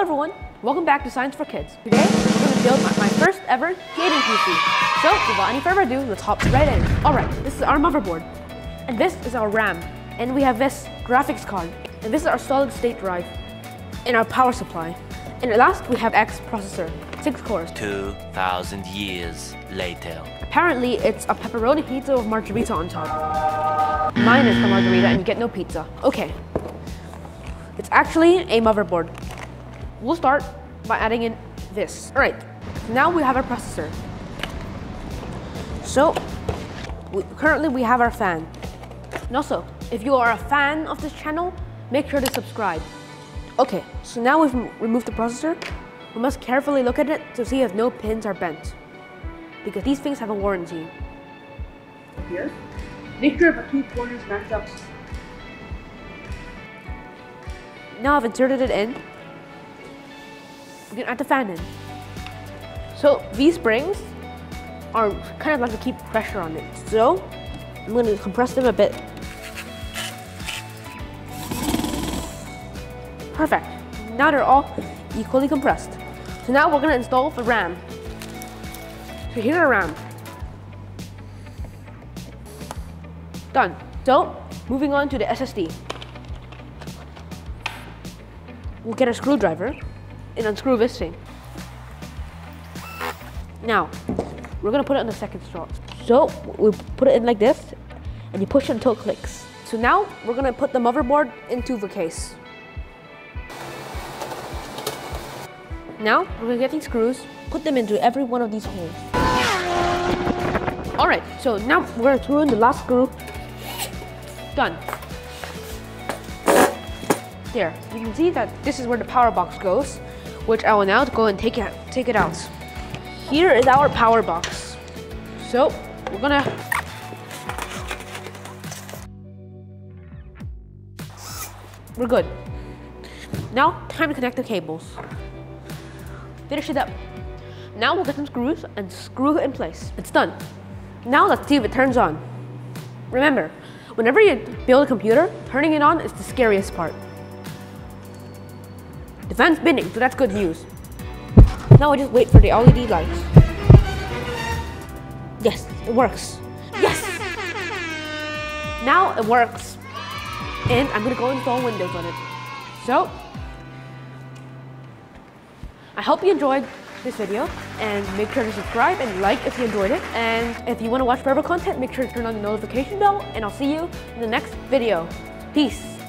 Hello everyone, welcome back to Science for Kids. Today, we're going to build my, my first ever gaming PC. So, without any further ado, let's hop right in. Alright, this is our motherboard. And this is our RAM. And we have this graphics card. And this is our solid state drive. And our power supply. And last, we have X processor, 6 cores. 2,000 years later. Apparently, it's a pepperoni pizza with margarita on top. Mine is the margarita and you get no pizza. Okay. It's actually a motherboard. We'll start by adding in this. All right, now we have our processor. So, we, currently we have our fan. And also, if you are a fan of this channel, make sure to subscribe. Okay, so now we've removed the processor. We must carefully look at it to see if no pins are bent. Because these things have a warranty. Here, make sure the two corners match up. Now I've inserted it in. Add the fan in. So these springs are kind of like to keep pressure on it. So I'm to compress them a bit. Perfect. Now they're all equally compressed. So now we're to install the RAM. So here's our RAM. Done. So moving on to the SSD. We'll get a screwdriver and unscrew this thing. Now, we're gonna put it on the second slot. So we put it in like this, and you push until it clicks. So now we're gonna put the motherboard into the case. Now we're gonna get these screws, put them into every one of these holes. All right, so now we're gonna screw in the last screw. Done. There, you can see that this is where the power box goes, which I will now go and take it, take it out. Here is our power box. So, we're gonna We're good. Now, time to connect the cables. Finish it up. Now we'll get some screws and screw it in place. It's done. Now let's see if it turns on. Remember, whenever you build a computer, turning it on is the scariest part. The fan's spinning, so that's good news. Now I just wait for the LED lights. Yes, it works. Yes! Now it works. And I'm gonna go install Windows on it. So, I hope you enjoyed this video and make sure to subscribe and like if you enjoyed it. And if you want to watch further content, make sure to turn on the notification bell and I'll see you in the next video. Peace.